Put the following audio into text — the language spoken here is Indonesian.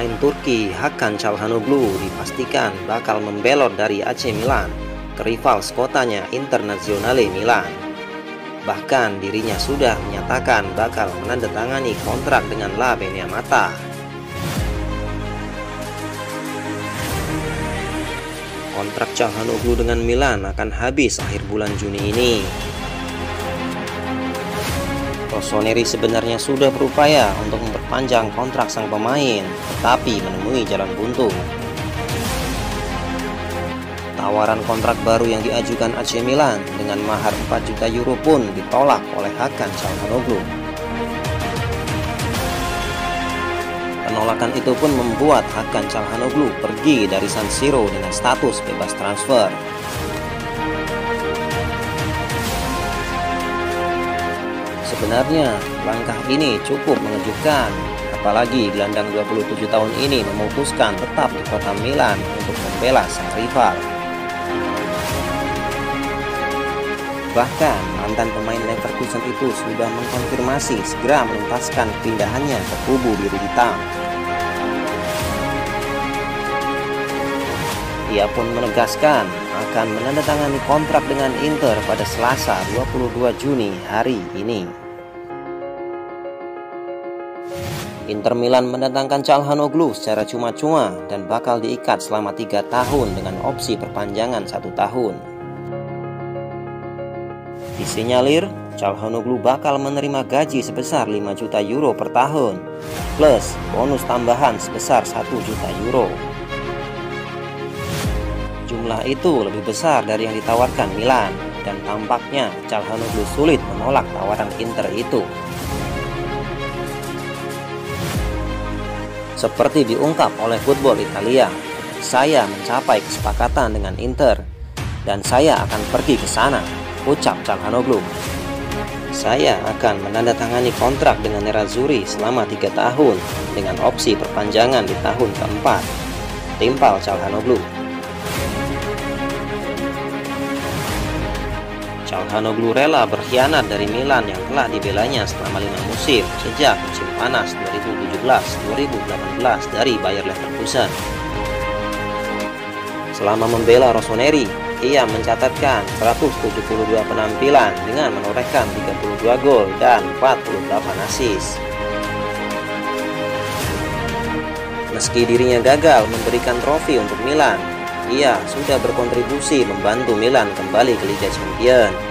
Pemain Turki Hakan Çalhanoğlu dipastikan bakal membelot dari AC Milan ke rival kotanya Internazionale Milan. Bahkan dirinya sudah menyatakan bakal menandatangani kontrak dengan La Mata. Kontrak Çalhanoğlu dengan Milan akan habis akhir bulan Juni ini. Rossoneri sebenarnya sudah berupaya untuk memperpanjang kontrak sang pemain, tetapi menemui jalan buntu. Tawaran kontrak baru yang diajukan AC Milan dengan mahar 4 juta euro pun ditolak oleh Hakan Çalhanoğlu. Penolakan itu pun membuat Hakan Çalhanoğlu pergi dari San Siro dengan status bebas transfer. Sebenarnya langkah ini cukup mengejutkan, apalagi gelandang 27 tahun ini memutuskan tetap di kota Milan untuk membela sang rival. Bahkan mantan pemain Leverkusen itu sudah mengkonfirmasi segera menuntaskan pindahannya ke kubu biru hitam. Ia pun menegaskan akan menandatangani kontrak dengan Inter pada Selasa 22 Juni hari ini. Inter Milan mendatangkan Calhanoglu secara cuma-cuma dan bakal diikat selama tiga tahun dengan opsi perpanjangan satu tahun. Disinyalir, Calhanoglu bakal menerima gaji sebesar 5 juta euro per tahun, plus bonus tambahan sebesar 1 juta euro. Jumlah itu lebih besar dari yang ditawarkan Milan, dan tampaknya Calhanoglu sulit menolak tawaran Inter itu. Seperti diungkap oleh Football Italia, saya mencapai kesepakatan dengan Inter dan saya akan pergi ke sana, ucap Calhanoglu. Saya akan menandatangani kontrak dengan Nerazzurri selama tiga tahun dengan opsi perpanjangan di tahun keempat. Timpal Calhanoglu. Calhanoglu rela berkhianat dari Milan yang telah dibelanya selama lima musim sejak musim panas 2017-2018 dari Bayer Leverkusen. Selama membela Rossoneri, ia mencatatkan 172 penampilan dengan menorehkan 32 gol dan 48 assist. Meski dirinya gagal memberikan trofi untuk Milan, ia sudah berkontribusi membantu Milan kembali ke Liga Champions.